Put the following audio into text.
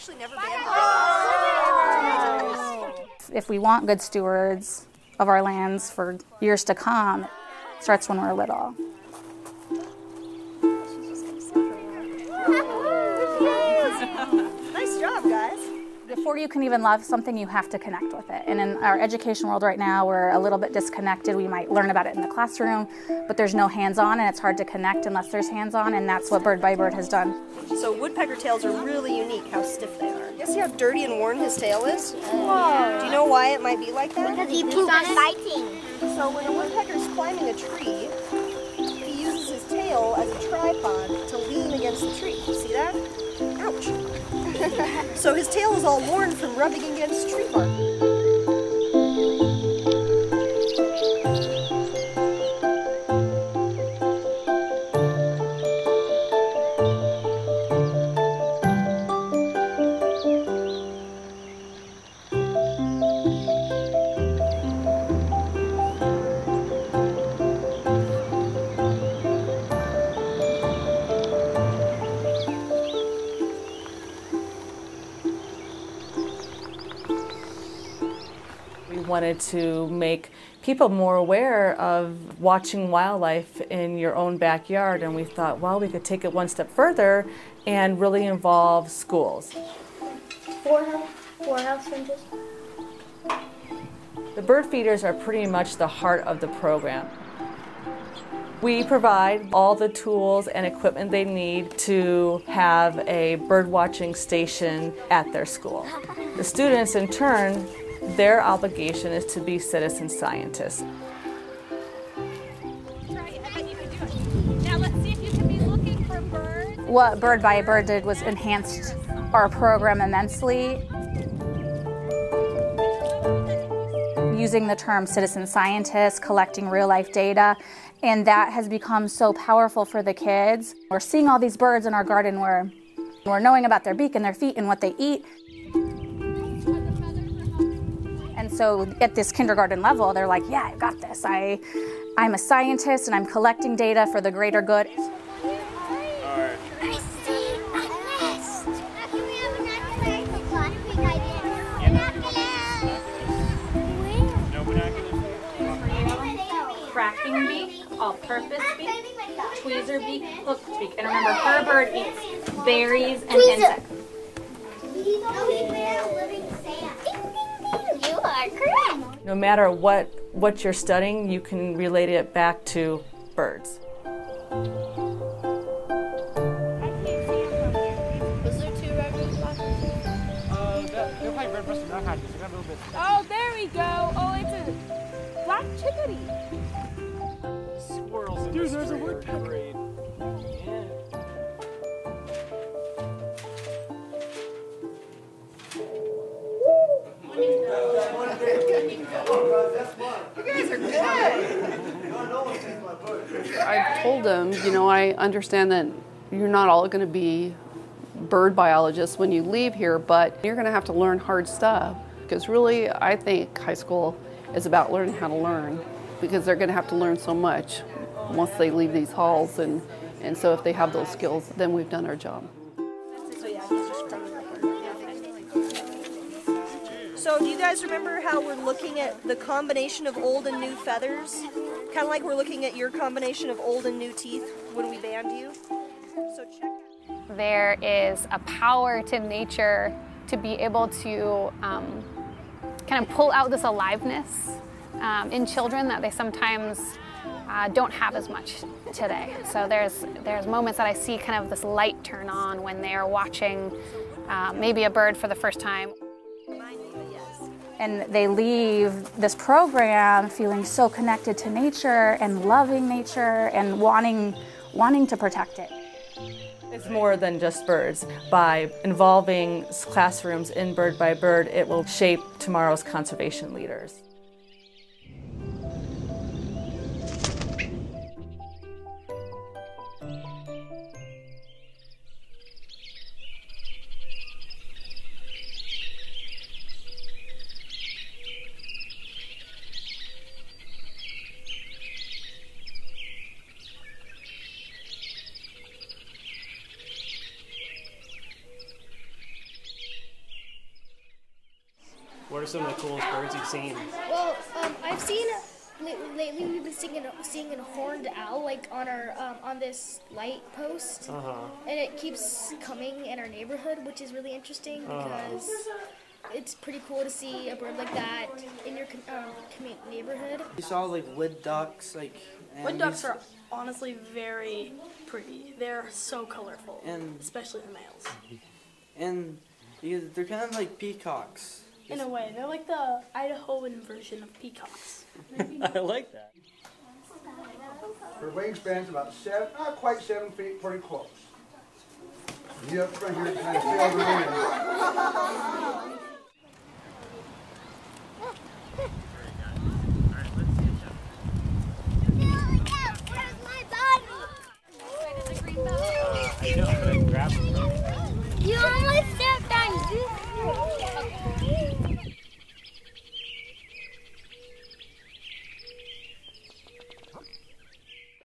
actually never banned birds. If we want good stewards of our lands for years to come, it starts when we're little. Before you can even love something, you have to connect with it. And in our education world right now, we're a little bit disconnected. We might learn about it in the classroom, but there's no hands-on and it's hard to connect unless there's hands-on, and that's what Bird by Bird has done. So woodpecker tails are really unique how stiff they are. You see how dirty and worn his tail is? Do you know why it might be like that? Because he pooped on fighting. So when a woodpecker is climbing a tree, he uses his tail as a tripod so his tail is all worn from rubbing against tree bark. We wanted to make people more aware of watching wildlife in your own backyard, and we thought, well, we could take it one step further and really involve schools. Four house, four house. The bird feeders are pretty much the heart of the program. We provide all the tools and equipment they need to have a bird watching station at their school. The students, in turn, their obligation is to be citizen scientists. What Bird by Bird did was enhanced our program immensely. Using the term citizen scientist, collecting real life data, and that has become so powerful for the kids. We're seeing all these birds in our garden where we're knowing about their beak and their feet and what they eat. And so at this kindergarten level, they're like, yeah, I got this. I, I'm a scientist and I'm collecting data for the greater good. I see a nest. Can we have an Cracking beak, all-purpose beak, tweezer beak, hooked beak. And remember, her bird eats berries and insects. You are correct. No matter what, what you're studying, you can relate it back to birds. Oh, there we go. Oh, it's a black chickadee. Dude, there's a woodpecker. I told them, you know, I understand that you're not all going to be bird biologists when you leave here, but you're going to have to learn hard stuff. Because really, I think high school is about learning how to learn because they're going to have to learn so much once they leave these halls. And, and so if they have those skills, then we've done our job. So do you guys remember how we're looking at the combination of old and new feathers? Kind of like we're looking at your combination of old and new teeth when we band you. So check There is a power to nature to be able to um, kind of pull out this aliveness um, in children that they sometimes uh, don't have as much today. So there's there's moments that I see kind of this light turn on when they are watching uh, maybe a bird for the first time. And they leave this program feeling so connected to nature and loving nature and wanting, wanting to protect it. It's more than just birds. By involving classrooms in Bird by Bird, it will shape tomorrow's conservation leaders. What are some of the coolest birds you've seen? Well, um, I've seen lately we've been seeing a, seeing a horned owl like on our um, on this light post, Uh huh. and it keeps coming in our neighborhood, which is really interesting because it's pretty cool to see a bird like that in your um, commu- neighborhood. We saw like wood ducks, like and Wood ducks are honestly very pretty. They're so colorful, And- especially the males. and because they're kind of like peacocks. In a way, they're like the Idahoan version of peacocks. I like that. Her wingspan's about seven, not quite seven feet, pretty close. Yep, right here kind of feel the wind. Uh, I. You